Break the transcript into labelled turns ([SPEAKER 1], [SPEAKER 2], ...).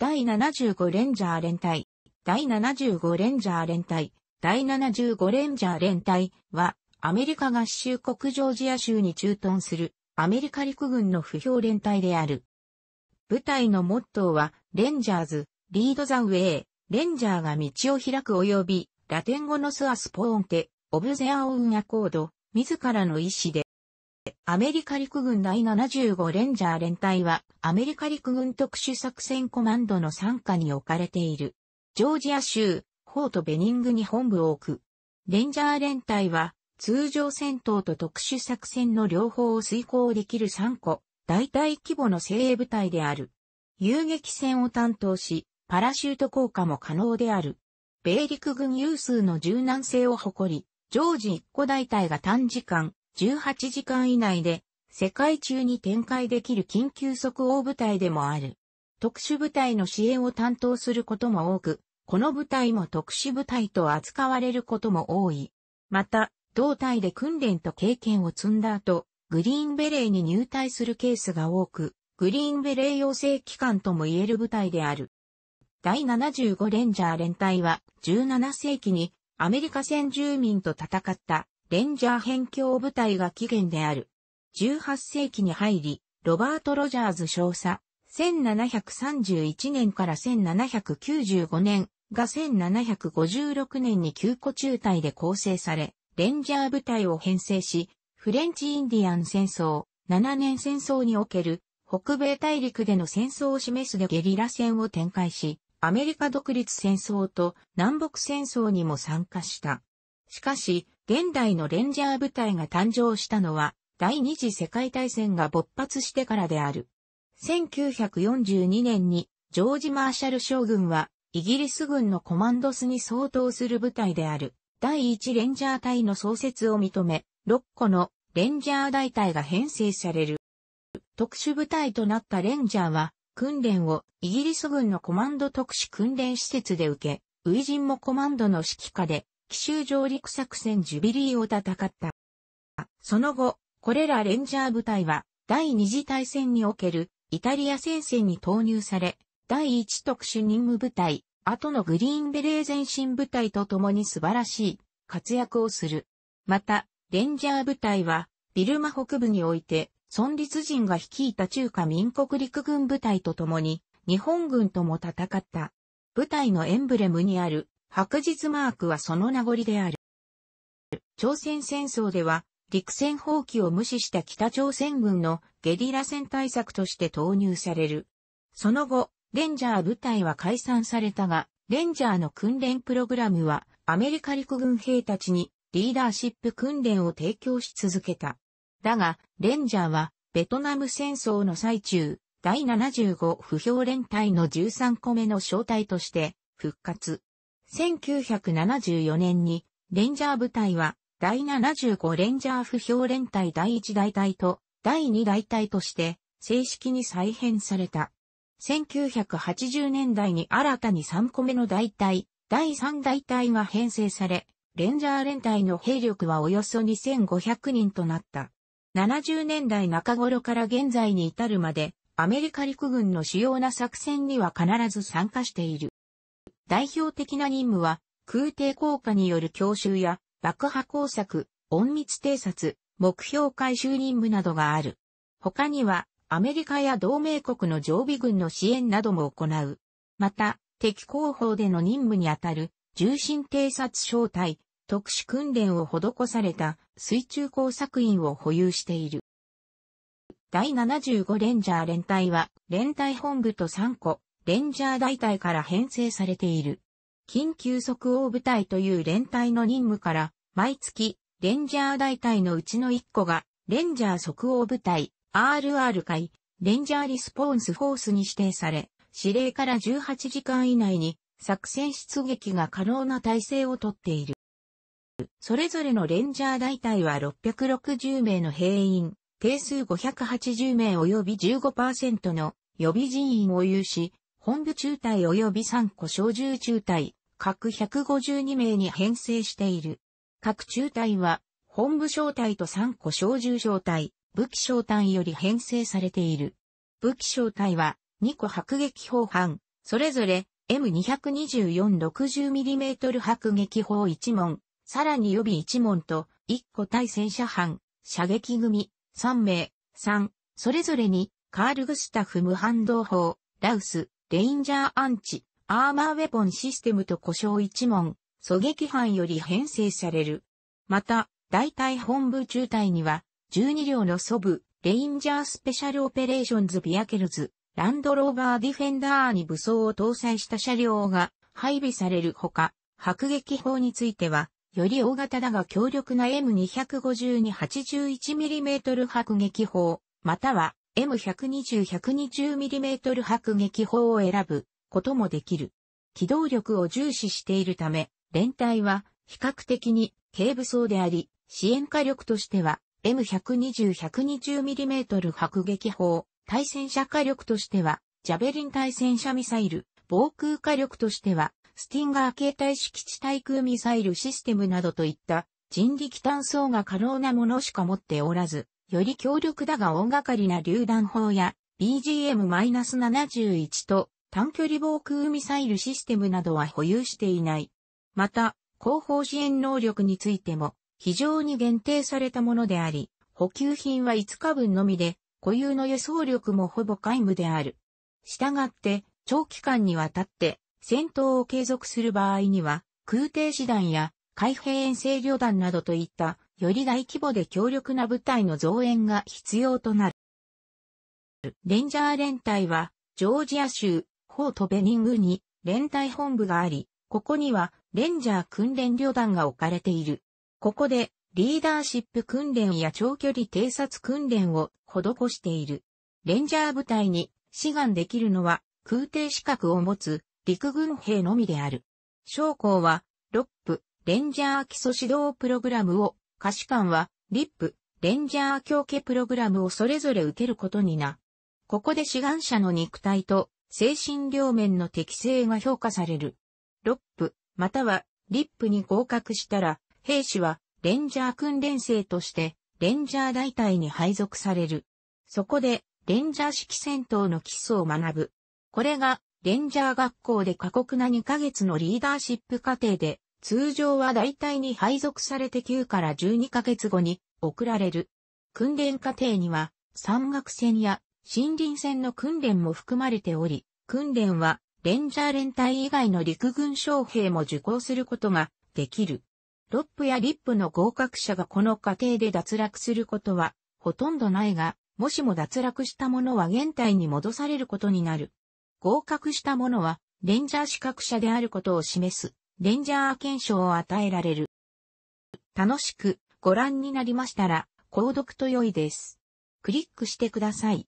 [SPEAKER 1] 第75レンジャー連隊、第75レンジャー連隊、第75レンジャー連隊。は、アメリカ合衆国ジョージア州に駐屯する。アメリカ陸軍の不評連隊である。部隊のモットーは、レンジャーズ、リードザウェイ、レンジャーが道を開く及び、ラテン語のスアスポーンテ、オブゼアオウンアコード、自らの意志で、アメリカ陸軍第75レンジャー連隊は、アメリカ陸軍特殊作戦コマンドの傘下に置かれている。ジョージア州、フォートベニングに本部を置く。レンジャー連隊は、通常戦闘と特殊作戦の両方を遂行できる3個、大体規模の精鋭部隊である。遊撃戦を担当し、パラシュート降下も可能である。米陸軍有数の柔軟性を誇り、常時1個大隊が短時間、18時間以内で、世界中に展開できる緊急即応部隊でもある。特殊部隊の支援を担当することも多く、この部隊も特殊部隊と扱われることも多い。また、同隊で訓練と経験を積んだ後、グリーンベレーに入隊するケースが多く、グリーンベレー養成機関とも言える部隊である。第75レンジャー連隊は17世紀にアメリカ先住民と戦ったレンジャー辺境部隊が起源である。18世紀に入り、ロバート・ロジャーズ少佐、1731年から1795年が1756年に9個中隊で構成され、レンジャー部隊を編成し、フレンチ・インディアン戦争、7年戦争における北米大陸での戦争を示すでゲリラ戦を展開し、アメリカ独立戦争と南北戦争にも参加した。しかし、現代のレンジャー部隊が誕生したのは、第二次世界大戦が勃発してからである。1942年に、ジョージ・マーシャル将軍は、イギリス軍のコマンドスに相当する部隊である。第一レンジャー隊の創設を認め、6個のレンジャー大隊が編成される。特殊部隊となったレンジャーは、訓練をイギリス軍のコマンド特殊訓練施設で受け、ウイジンモコマンドの指揮下で、奇襲上陸作戦ジュビリーを戦った。その後、これらレンジャー部隊は、第二次大戦におけるイタリア戦線に投入され、第一特殊任務部隊、後のグリーンベレー前進部隊と共に素晴らしい活躍をする。また、レンジャー部隊は、ビルマ北部において、孫立人が率いた中華民国陸軍部隊と共に、日本軍とも戦った。部隊のエンブレムにある白日マークはその名残である。朝鮮戦争では、陸戦放棄を無視した北朝鮮軍のゲリラ戦対策として投入される。その後、レンジャー部隊は解散されたが、レンジャーの訓練プログラムはアメリカ陸軍兵たちにリーダーシップ訓練を提供し続けた。だが、レンジャーはベトナム戦争の最中、第75不評連隊の13個目の小隊として復活。1974年にレンジャー部隊は第75レンジャー不評連隊第1大隊と第2大隊として正式に再編された。1980年代に新たに3個目の大隊、第3大隊が編成され、レンジャー連隊の兵力はおよそ2500人となった。70年代中頃から現在に至るまで、アメリカ陸軍の主要な作戦には必ず参加している。代表的な任務は、空挺効果による強襲や爆破工作、隠密偵察、目標回収任務などがある。他には、アメリカや同盟国の常備軍の支援なども行う。また、敵後方での任務にあたる重心偵察小隊、特殊訓練を施された水中工作員を保有している。第75レンジャー連隊は、連隊本部と3個、レンジャー大隊から編成されている。緊急即応部隊という連隊の任務から、毎月、レンジャー大隊のうちの1個が、レンジャー即応部隊、RR 会、レンジャーリスポーンスフォースに指定され、指令から18時間以内に作戦出撃が可能な体制をとっている。それぞれのレンジャー大隊は660名の兵員、定数580名及び15%の予備人員を有し、本部中隊及び3個小銃中隊、各152名に編成している。各中隊は、本部小隊と3個小銃小隊、武器小隊より編成されている。武器小隊は、2個迫撃砲班、それぞれ M224-60mm 迫撃砲1門、さらに予備1門と1個対戦車班、射撃組3名、3、それぞれにカール・グスタフ無反動砲、 RAAWS、Ranger Anti-Armor Weapon System と呼称1門、狙撃班より編成される。また、大隊本部中隊には、12両の RSOV、Ranger Special Operations Vehicles、ランドローバーディフェンダーに武装を搭載した車両が配備されるほか、迫撃砲については、より大型だが強力な M252 81mm 迫撃砲、または M120-120mm 迫撃砲を選ぶこともできる。機動力を重視しているため、連隊は比較的に軽武装であり、支援火力としては M120-120mm 迫撃砲、対戦車火力としては、ジャベリン対戦車ミサイル、防空火力としては、スティンガー形態式地対空ミサイルシステムなどといった人力単装が可能なものしか持っておらず、より強力だが大掛かりな榴弾砲や BGM-71 と短距離防空ミサイルシステムなどは保有していない。また、後方支援能力についても非常に限定されたものであり、補給品は5日分のみで、固有の輸送力もほぼ皆無である。したがって、長期間にわたって戦闘を継続する場合には、空挺師団や海兵遠征旅団などといったより大規模で強力な部隊の増援が必要となる。レンジャー連隊は、ジョージア州、フォートベニングに連隊本部があり、ここにはレンジャー訓練旅団が置かれている。ここでリーダーシップ訓練や長距離偵察訓練を施している。レンジャー部隊に志願できるのは空挺資格を持つ陸軍兵のみである。将校は、ロップ、レンジャー基礎指導プログラムを、下士官は、リップ、レンジャー強化プログラムをそれぞれ受けることにな。ここで志願者の肉体と精神両面の適性が評価される。ロップ、またはリップに合格したら、兵士はレンジャー訓練生として、レンジャー大隊に配属される。そこで、レンジャー式戦闘の基礎を学ぶ。これが、レンジャー学校で過酷な2ヶ月のリーダーシップ課程で、通常は大体に配属されて9から12ヶ月後に送られる。訓練課程には山岳戦や森林戦の訓練も含まれており、訓練はレンジャー連隊以外の陸軍将兵も受講することができる。ロップやリップの合格者がこの過程で脱落することはほとんどないが、もしも脱落した者は現隊に戻されることになる。合格した者は、レンジャー資格者であることを示す、レンジャー検証を与えられる。楽しくご覧になりましたら、購読と良いです。クリックしてください。